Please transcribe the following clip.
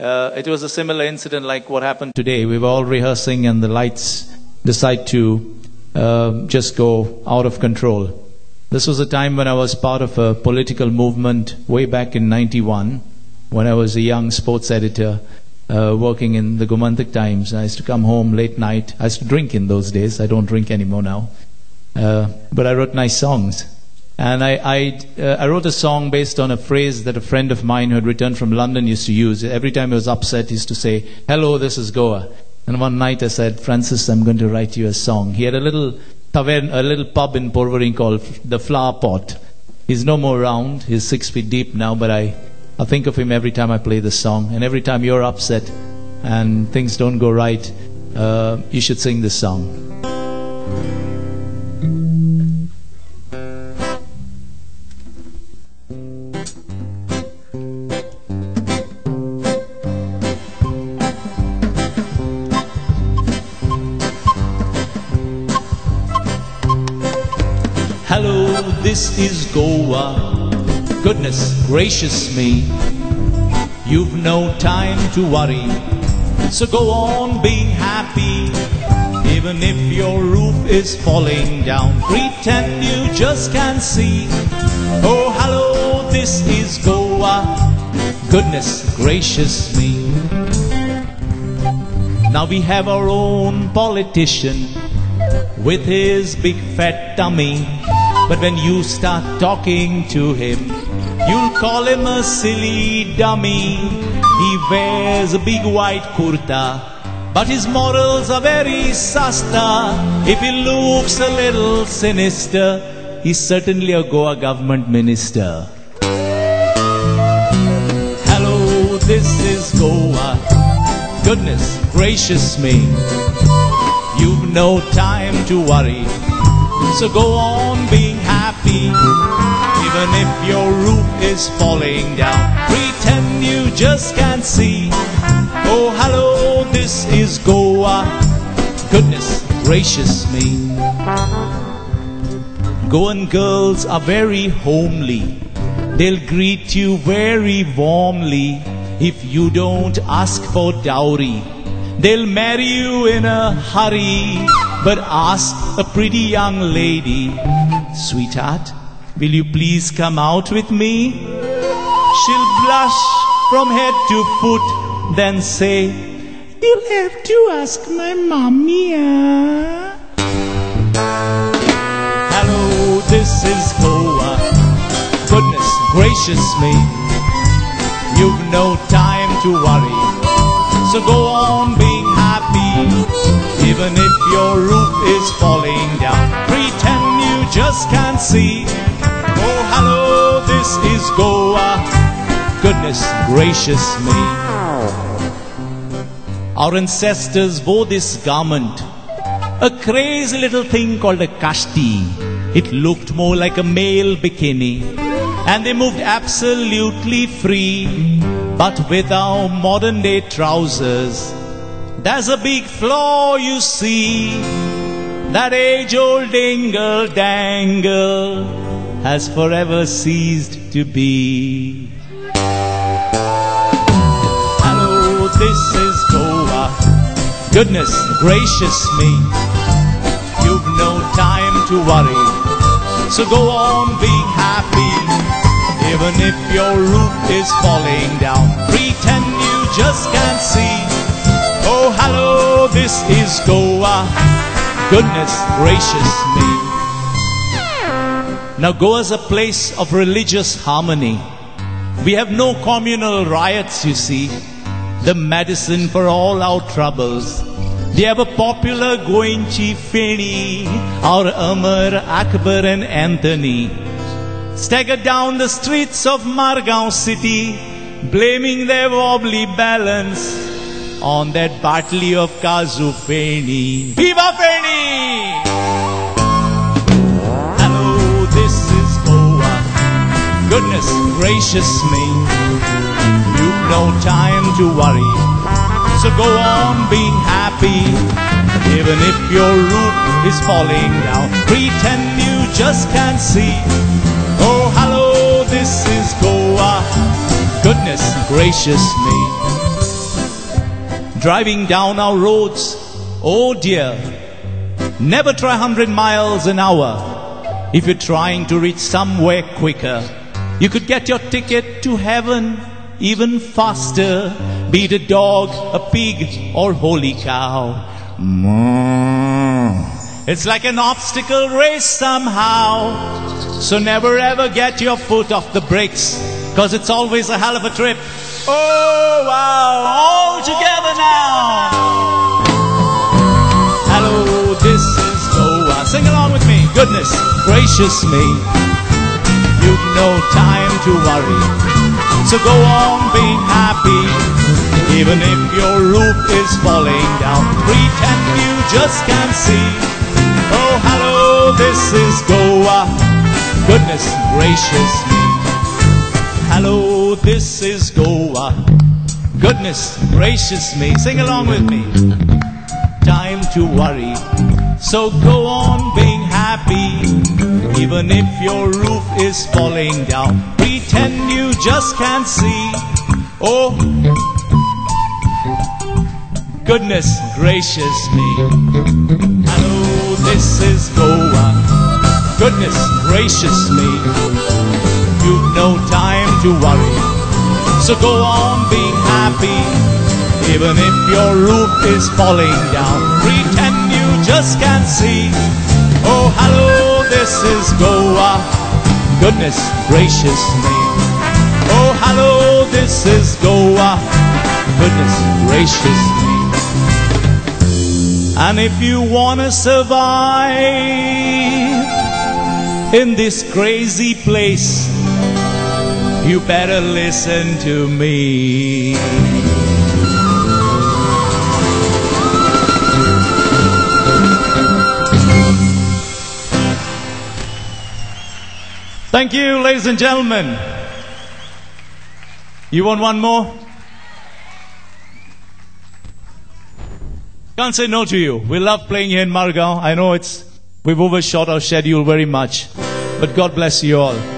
Uh, it was a similar incident like what happened today. We were all rehearsing, and the lights decide to uh, just go out of control. This was a time when I was part of a political movement way back in 91 when I was a young sports editor uh, working in the Gomantak Times. I used to come home late night. I used to drink in those days. I don't drink anymore now. Uh, but I wrote nice songs. And I, I, uh, I, wrote a song based on a phrase that a friend of mine who had returned from London used to use. Every time he was upset, he used to say, Hello, this is Goa. And one night I said, Francis, I'm going to write you a song. He had a little tavern, a little pub in Porvorim called the Flower Pot. He's no more around. He's six feet deep now, but I, I think of him every time I play this song. And every time you're upset and things don't go right, uh, you should sing this song. Hello, this is Goa. Goodness gracious me. You've no time to worry. So go on being happy. Even if your roof is falling down, pretend you just can't see. Oh, hello, this is Goa. Goodness gracious me. Now we have our own politician with his big fat tummy. But when you start talking to him, you'll call him a silly dummy. He wears a big white kurta, but his morals are very sasta. If he looks a little sinister, he's certainly a Goa government minister. Hello, this is Goa. Goodness gracious me. You've no time to worry. So go on being happy. Even if your roof is falling down, pretend you just can't see. Oh, hello, this is Goa. Goodness gracious me. Goan girls are very homely. They'll greet you very warmly if you don't ask for dowry. They'll marry you in a hurry, but ask a pretty young lady, Sweetheart, will you please come out with me? She'll blush from head to foot, then say, You'll have to ask my mommy. ah." Hello, this is Goa. Goodness gracious me, you've no time to worry. So go on being happy, even if your roof is falling down. Pretend you just can't see. Oh, hello, this is Goa. Goodness gracious me. Our ancestors wore this garment, a crazy little thing called a kashti. It looked more like a male bikini, and they moved absolutely free. But with our modern day trousers, there's a big flaw you see. That age old dingle dangle has forever ceased to be. Hello, this. Goodness gracious me, you've no time to worry. So go on being happy. Even if your roof is falling down, pretend you just can't see. Oh, hello, this is Goa. Goodness gracious me. Now, Goa's a place of religious harmony. We have no communal riots, you see. The medicine for all our troubles. They have a popular Goenchi Feni, our Amar, Akbar and Anthony stagger down the streets of Margao city, blaming their wobbly balance on that Bartley of Kaju Feni. Viva Feni! Hello, this is Goa. Goodness gracious me, no time to worry. So go on being happy, even if your roof is falling down. Pretend you just can't see. Oh, hello, this is Goa. Goodness gracious me. driving down our roads. Oh dear, never try 100 miles an hour if you're trying to reach somewhere quicker. You could get your ticket to heaven even faster. Be it a dog, a pig, or holy cow. Mm. It's like an obstacle race somehow. So never ever get your foot off the brakes, cause it's always a hell of a trip. Oh wow, all together now. Hello, this is Goa. Sing along with me. Goodness gracious me. You've no time to worry. So go on being happy. Even if your roof is falling down, pretend you just can't see. Oh, hello, this is Goa. Goodness gracious me. Hello, this is Goa. Goodness gracious me. Sing along with me. Time to worry. So go on being happy. Even if your roof is falling down, pretend you just can't see. Oh, goodness gracious me. Hello, this is Goa. Goodness gracious me. You've no time to worry. So go on being happy. Even if your roof is falling down, just can't see. Oh, hello, this is Goa. Goodness gracious me. Oh, hello, this is Goa. Goodness gracious me. And if you wanna survive in this crazy place, you better listen to me. Thank you, ladies and gentlemen. You want one more? Can't say no to you. We love playing here in Margao. I know it's we've overshot our schedule very much, but God bless you all.